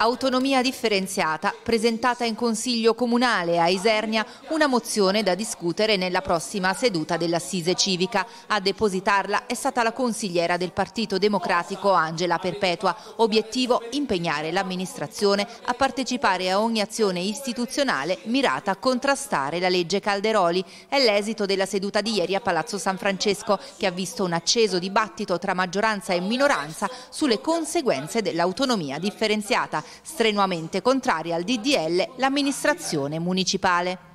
Autonomia differenziata, presentata in Consiglio Comunale a Isernia una mozione da discutere nella prossima seduta dell'Assise Civica. A depositarla è stata la consigliera del Partito Democratico Angela Perpetua. Obiettivo impegnare l'amministrazione a partecipare a ogni azione istituzionale mirata a contrastare la legge Calderoli. È l'esito della seduta di ieri a Palazzo San Francesco che ha visto un acceso dibattito tra maggioranza e minoranza sulle conseguenze dell'autonomia differenziata strenuamente contraria al DDL l'amministrazione municipale.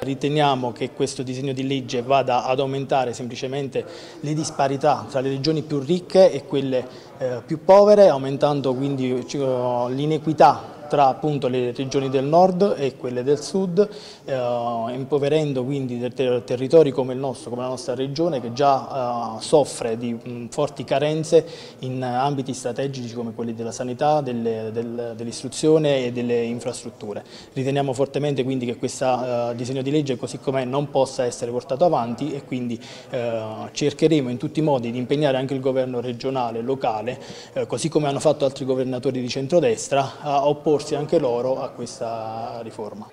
Riteniamo che questo disegno di legge vada ad aumentare semplicemente le disparità tra le regioni più ricche e quelle eh, più povere, aumentando quindi eh, l'inequità tra appunto le regioni del nord e quelle del sud, eh, impoverendo quindi ter territori come il nostro, come la nostra regione che già eh, soffre di mh, forti carenze in ambiti strategici come quelli della sanità, del, dell'istruzione e delle infrastrutture. Riteniamo fortemente quindi che questo eh, disegno di legge così com'è non possa essere portato avanti e quindi eh, cercheremo in tutti i modi di impegnare anche il governo regionale, locale, eh, così come hanno fatto altri governatori di centrodestra, a opporsi opporsi anche loro a questa riforma.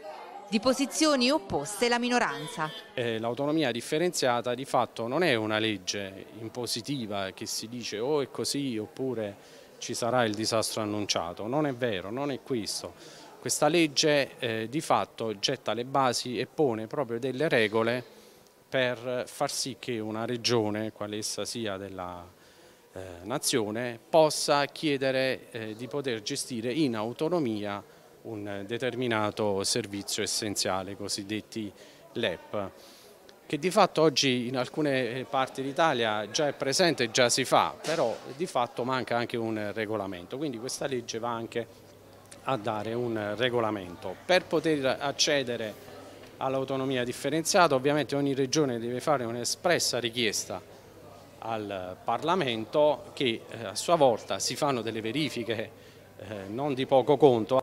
Di posizioni opposte la minoranza. Eh, L'autonomia differenziata di fatto non è una legge impositiva che si dice o è così oppure ci sarà il disastro annunciato. Non è vero, non è questo. Questa legge eh, di fatto getta le basi e pone proprio delle regole per far sì che una regione, quale essa sia della eh, nazione possa chiedere eh, di poter gestire in autonomia un determinato servizio essenziale, cosiddetti LEP, che di fatto oggi in alcune parti d'Italia già è presente e già si fa, però di fatto manca anche un regolamento, quindi questa legge va anche a dare un regolamento. Per poter accedere all'autonomia differenziata ovviamente ogni regione deve fare un'espressa richiesta al Parlamento che eh, a sua volta si fanno delle verifiche eh, non di poco conto